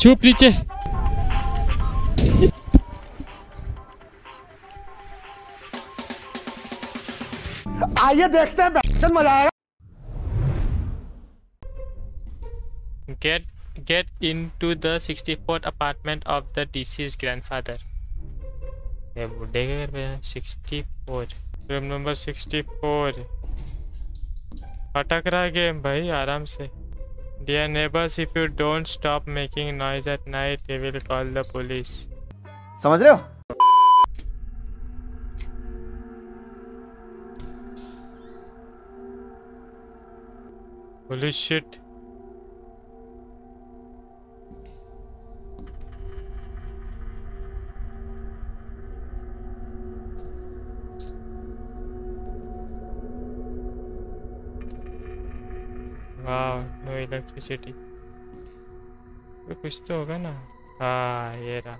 छुप नीचे। आइए देखते हैं बैठक मज़ा आएगा। Get get in to the sixty fourth apartment of the deceased grandfather ये बुढ़े के घर पे sixty four room number sixty four अटक रहा गेम भाई आराम से। Dear neighbors, if you don't stop making noise at night, we will call the police. समझ रहे हो Holy shit. Electricity. तो कुछ तो होगा ना हाँ ये रहा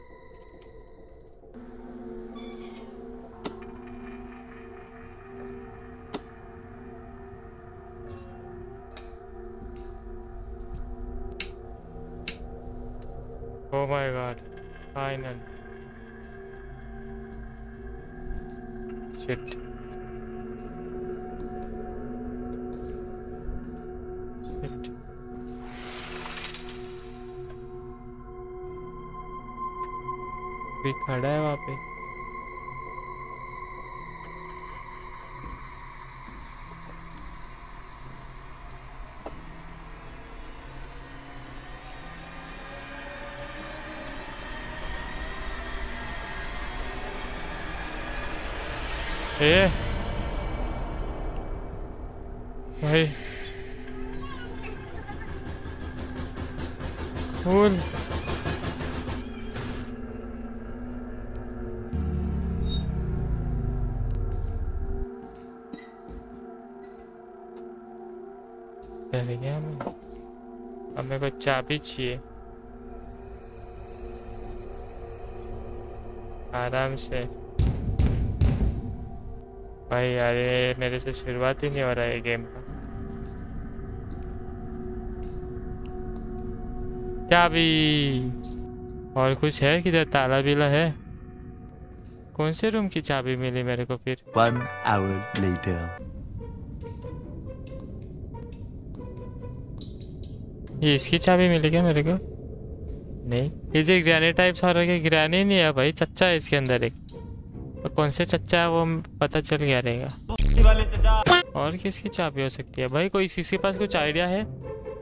Oh my god. Final. Shit. कोई खड़ा है वहाँ पे। ए। भाई। खोल चल गया मैं अब मेरे को चाबी चाहिए। आराम से। भाई यार ये मेरे से शुरुआत ही नहीं हो रहा है गेम का। चाबी और कुछ है किधर? ताला बिला है? कौन से रूम की चाबी मिली मेरे को फिर? One hour later. ये इसकी चाबी मिली क्या मेरे को? नहीं। ये जो ग्रैनी टाइप्स है ग्रैनी नहीं है भाई चच्चा है इसके अंदर एक। और कौन से चच्चा है वो पता चल गया रहेगा। और किसकी चाबी हो सकती है? भाई कोई किसी के पास कुछ आइडिया है?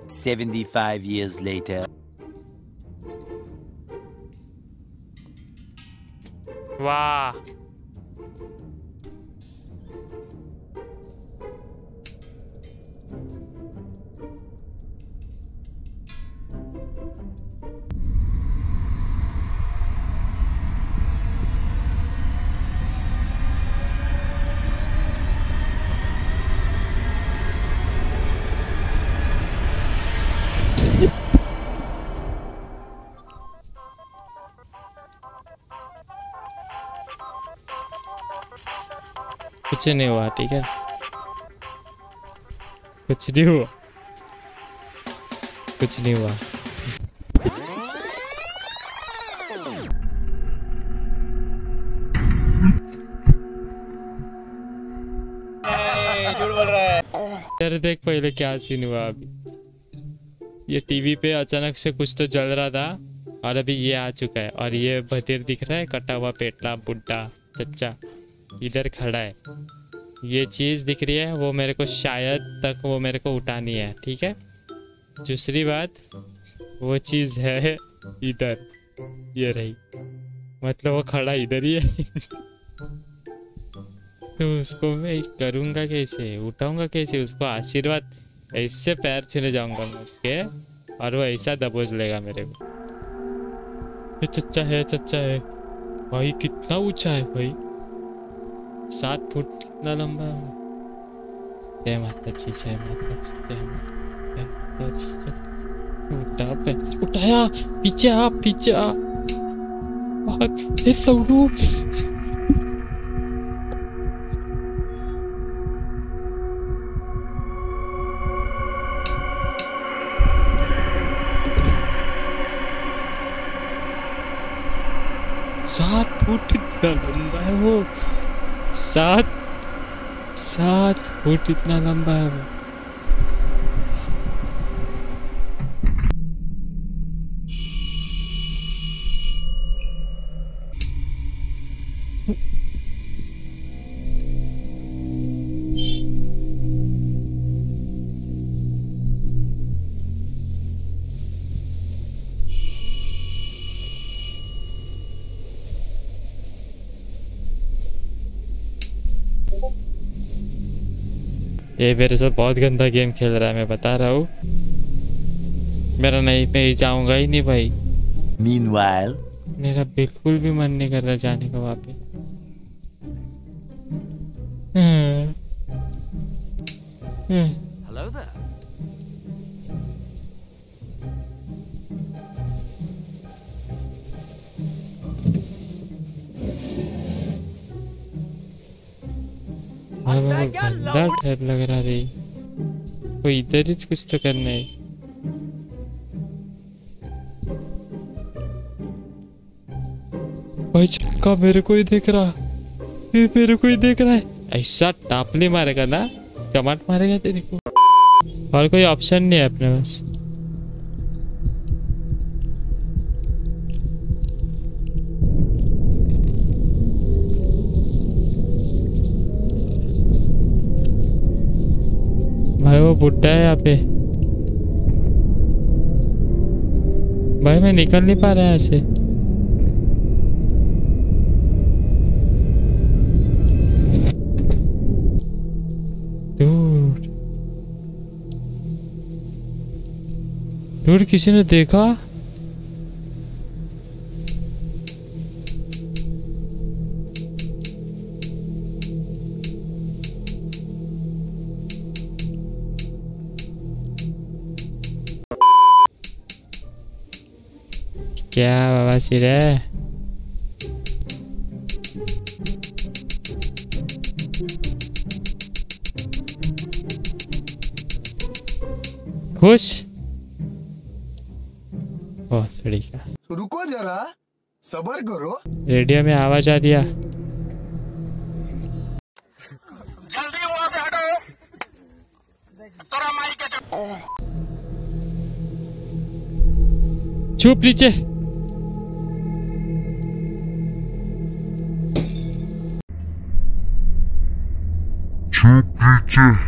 75 years later. वाह। कुछ नहीं हुआ, ठीक है? कुछ नहीं हुआ। कुछ नहीं हुआ। यार देख पहले क्या सीन हुआ अभी। ये टीवी पे अचानक से कुछ तो जल रहा था, और अभी ये आ चुका है, और ये भतीर दिख रहा है, कटा हुआ पेटला बुड्ढा, चच्चा। इधर खड़ा है। ये चीज़ दिख रही है, वो मेरे को शायद तक वो मेरे को उठानी है, ठीक है? दूसरी बात, वो चीज़ है इधर, ये रही। मतलब वो खड़ा इधर ही है। तो उसको मैं करूँगा कैसे? उठाऊँगा कैसे? उसको आशीर्वाद, ऐसे पैर छूने जाऊँगा मैं उसके, और वो ऐसा दबोच लेगा मेरे को। चच्चा है चच्चा है। भाई, कितना ऊँचा है भाई। सात फुट कितना लंबा है? जय माता जी जय माता जी जय माता जी जय उठा पे, उठाया, पीछे आ पीछे आ। भाग ए सौरू सात फुट इतना लंबा है वो? सात सात फुट इतना लंबा है वो। ये मेरे साथ बहुत गंदा गेम खेल रहा है मैं बता रहा हूँ मेरा नहीं मैं जाऊँगा ही नहीं भाई Meanwhile, मेरा बिल्कुल भी मन नहीं कर रहा जाने का वापस हम्म। हम्म। Hello there. गंदा डर लग रहा रही कोई इधर ही कुछ तो करना है। भाई चक्का मेरे को ही देख रहा। ये मेरे को ही देख रहा है। ऐसा टापली मारेगा ना? चमाट मारेगा तेरे को। और कोई ऑप्शन नहीं है अपने पास। बुड्ढा है यहाँ पे। भाई, मैं निकल नहीं पा रहा ऐसे दूर किसी ने देखा? क्या बाबा सिर है खुश बहुत रुको जरा सबर करो रेडियो में आवाज़ आ दिया चुप नीचे। Sure.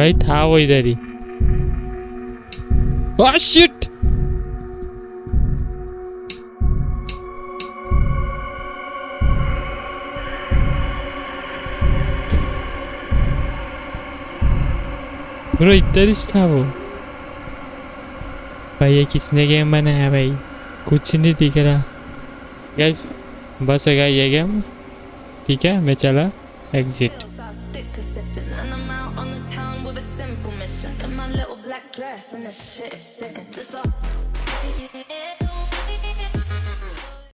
भाई था वो इधर ही। shit! ब्रो, इधर ही था वो। भाई, ये किसने गेम बनाया भाई? कुछ नहीं दिख रहा। बस हो ये गेम ठीक है, मैं चला। Exit shit, is sick. This all